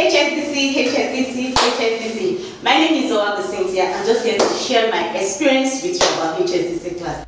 HSDC, HSDC, HSDC. My name is Owago Cynthia. I'm just here to share my experience with you about HSDC class.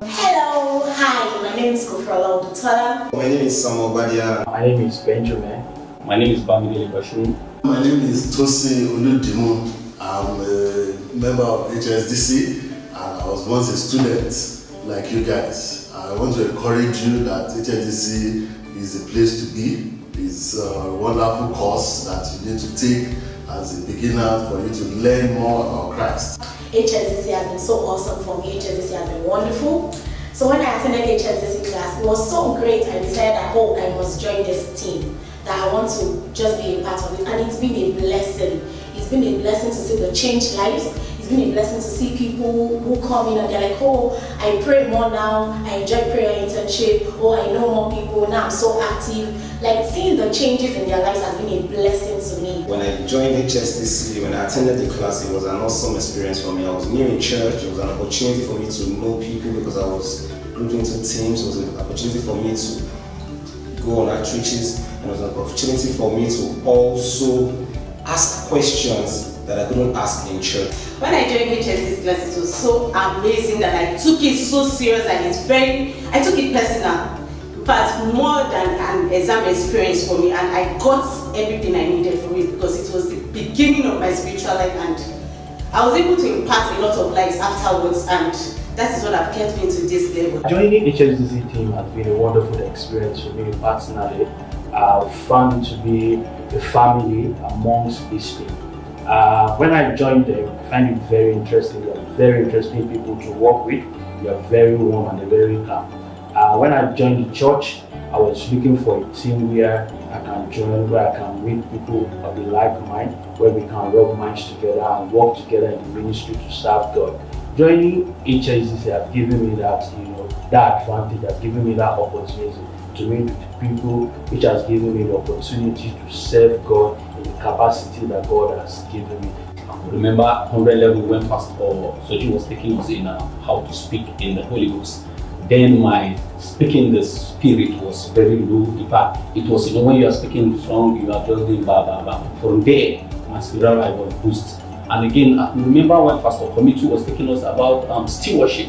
Hello, hi, my name is Kofrala Odutola. My name is Samuel Badia. My name is Benjamin. My name is Bamidele Bashir. My name is Tosi Oludimu. I'm a member of HSDC and I was once a student like you guys. I want to encourage you that HSDC is a place to be. It's a wonderful course that you need to take as a beginner for you to learn more about Christ. HSDC has been so awesome for me. HSDC has been wonderful. So when I attended HSDC class, it was so great. I decided that oh, I must join this team. That I want to just be a part of it, and it's been a blessing. It's been a blessing to see the changed lives. It's been a blessing to see people who come in and they're like, oh, I pray more now. I enjoy prayer internship. Oh, I know more people now. I'm so active. Like seeing the changes in their lives has been blessing to me. When I joined HSDC, when I attended the class, it was an awesome experience for me. I was new in church. It was an opportunity for me to know people because I was grouped into teams. It was an opportunity for me to go on outreaches. And it was an opportunity for me to also ask questions that I couldn't ask in church. When I joined HSDC class, it was so amazing that I took it so serious and it's very, I took it personal. But more than an exam experience for me, and I got everything I needed from it because it was the beginning of my spiritual life, and I was able to impact a lot of lives afterwards, and that is what have kept me to this level. Joining HSDC team has been a wonderful experience for me personally. I've found to be a family amongst this team. Uh, when I joined them, I find it very interesting. They are very interesting people to work with. They are very warm and they're very calm. Uh, when I joined the church, I was looking for a team where I can join, where I can meet people of the like mind, where we can rub minds together and work together in the ministry to serve God. Joining HSDC has given me that, you know, that advantage, has given me that opportunity to meet people, which has given me the opportunity to serve God in the capacity that God has given me. Remember 100 level when Pastor Soji was taking us in uh, how to speak in the Holy Ghost. Then my speaking the spirit was very low. In fact, it was you know when you are speaking strong, you are just doing ba ba ba. From there, my spiritual life was boosted. And again, I remember when Pastor Komitu was taking us about um, stewardship.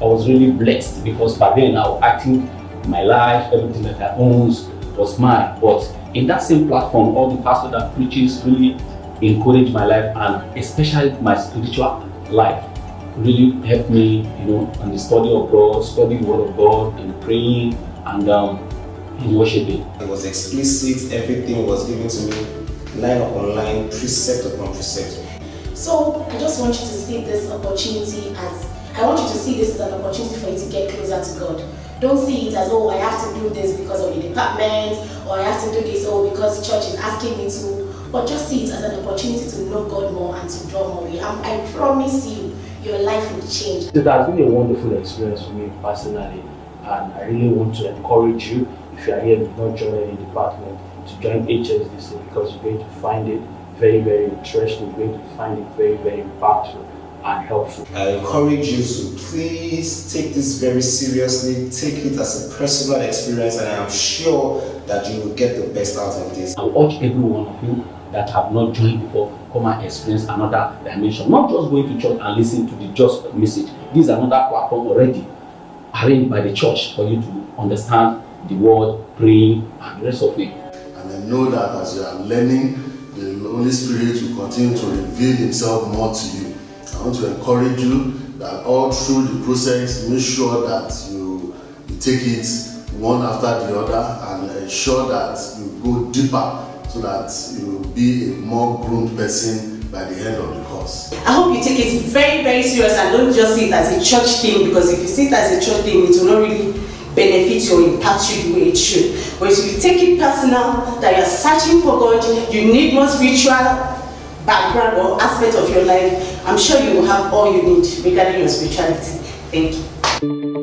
I was really blessed because by then I, I think my life, everything that I own was mine. But in that same platform, all the pastor that preaches really encouraged my life and especially my spiritual life really helped me, you know, in the study of God, study the word of God, in praying and um, in worshiping. It was explicit, everything was given to me, line upon line, precept upon precept. So I just want you to see this opportunity as I want you to see this as an opportunity for you to get closer to God. Don't see it as oh I have to do this because of the department or I have to do this oh because church is asking me to. But just see it as an opportunity to know God more and to draw more. I, I promise you, your life will change. So that's been a wonderful experience for me personally, and I really want to encourage you if you are here and not join any department to join HSDC because you're going to find it very, very interesting. You're going to find it very, very impactful and helpful. I encourage you to please take this very seriously, take it as a personal experience, and I am sure that you will get the best out of this. I urge every one of you that have not joined before come and experience another dimension. Not just going to church and listen to the just message. This is another platform already arranged by the church for you to understand the word, praying, and the rest of it. And I know that as you are learning, the Holy Spirit will continue to reveal Himself more to you. I want to encourage you that all through the process, make sure that you, you take it one after the other and ensure that you go deeper so that you will be a more groomed person by the end of the course. I hope you take it very, very serious and don't just see it as a church thing because if you see it as a church thing, it will not really benefit or impact you the way it should. But if you take it personal, that you're searching for God, you need more spiritual background or aspect of your life, I'm sure you will have all you need regarding your spirituality. Thank you.